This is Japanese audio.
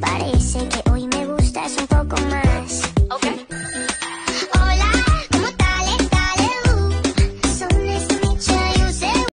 Parece que hoy me